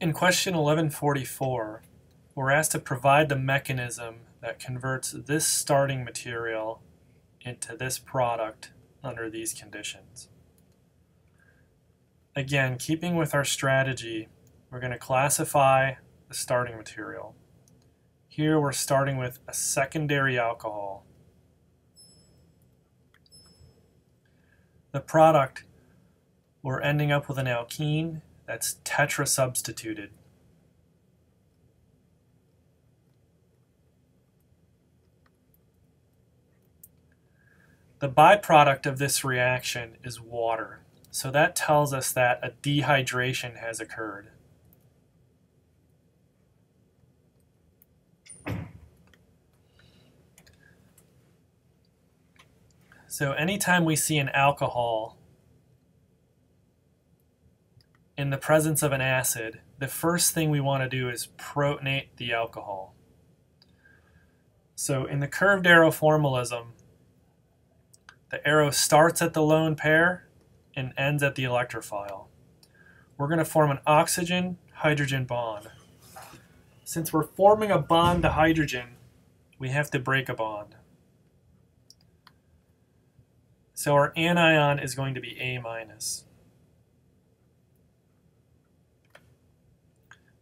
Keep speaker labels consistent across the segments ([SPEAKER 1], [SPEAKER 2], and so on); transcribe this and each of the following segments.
[SPEAKER 1] In question 1144, we're asked to provide the mechanism that converts this starting material into this product under these conditions. Again, keeping with our strategy, we're going to classify the starting material. Here we're starting with a secondary alcohol. The product, we're ending up with an alkene that's tetrasubstituted. The byproduct of this reaction is water. So that tells us that a dehydration has occurred. So anytime we see an alcohol in the presence of an acid, the first thing we want to do is protonate the alcohol. So in the curved arrow formalism, the arrow starts at the lone pair and ends at the electrophile. We're going to form an oxygen-hydrogen bond. Since we're forming a bond to hydrogen, we have to break a bond. So our anion is going to be A minus.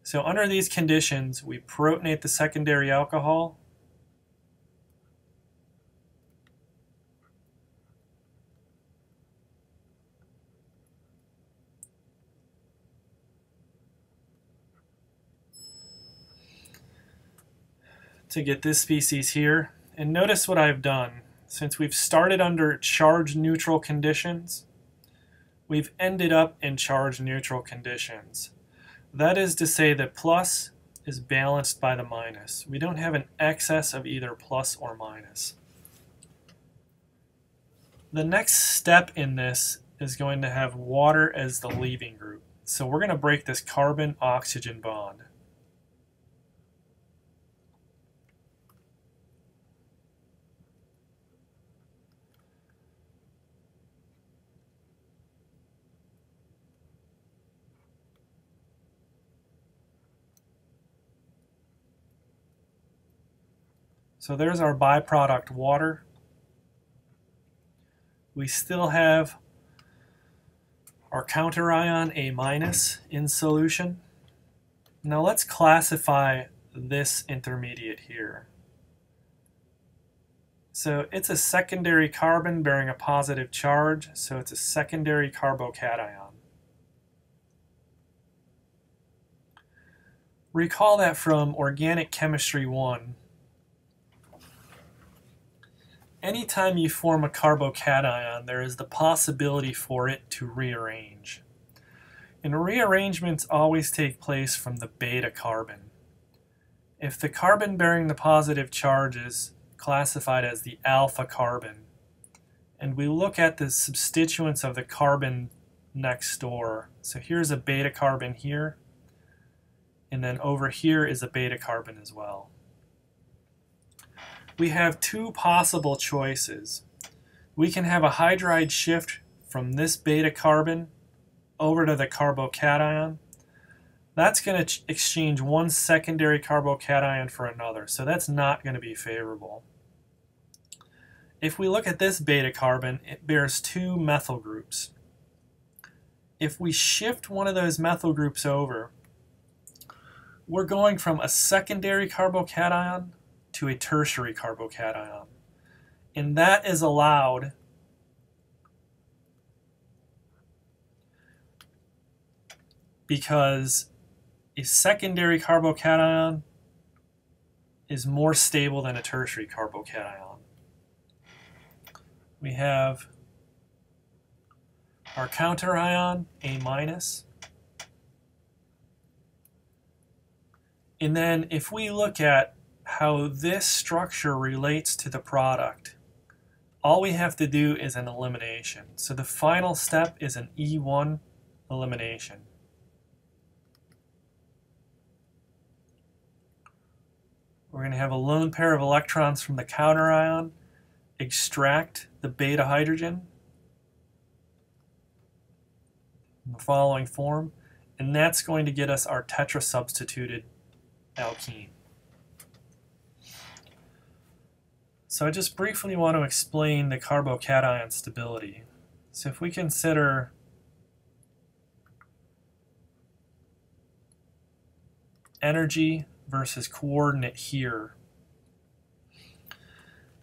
[SPEAKER 1] So under these conditions, we protonate the secondary alcohol to get this species here. And notice what I've done. Since we've started under charge neutral conditions, we've ended up in charge neutral conditions. That is to say that plus is balanced by the minus. We don't have an excess of either plus or minus. The next step in this is going to have water as the leaving group. So we're going to break this carbon-oxygen bond. So there's our byproduct water. We still have our counter ion A minus in solution. Now let's classify this intermediate here. So it's a secondary carbon bearing a positive charge, so it's a secondary carbocation. Recall that from Organic Chemistry 1, anytime you form a carbocation, there is the possibility for it to rearrange. And rearrangements always take place from the beta carbon. If the carbon bearing the positive charge is classified as the alpha carbon, and we look at the substituents of the carbon next door, so here's a beta carbon here, and then over here is a beta carbon as well we have two possible choices. We can have a hydride shift from this beta carbon over to the carbocation. That's going to exchange one secondary carbocation for another, so that's not going to be favorable. If we look at this beta carbon, it bears two methyl groups. If we shift one of those methyl groups over, we're going from a secondary carbocation to a tertiary carbocation. And that is allowed because a secondary carbocation is more stable than a tertiary carbocation. We have our counter ion, A minus. And then if we look at how this structure relates to the product, all we have to do is an elimination. So the final step is an E1 elimination. We're going to have a lone pair of electrons from the counter ion, extract the beta hydrogen in the following form, and that's going to get us our tetrasubstituted alkene. So I just briefly want to explain the carbocation stability. So if we consider energy versus coordinate here,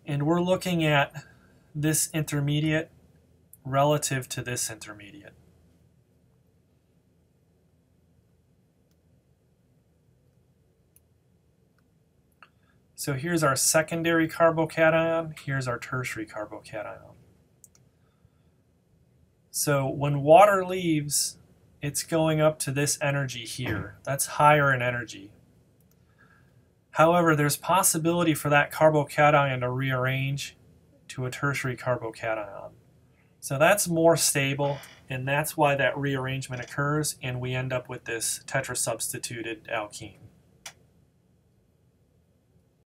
[SPEAKER 1] and we're looking at this intermediate relative to this intermediate. So here's our secondary carbocation, here's our tertiary carbocation. So when water leaves, it's going up to this energy here. That's higher in energy. However, there's possibility for that carbocation to rearrange to a tertiary carbocation. So that's more stable, and that's why that rearrangement occurs, and we end up with this tetrasubstituted alkene.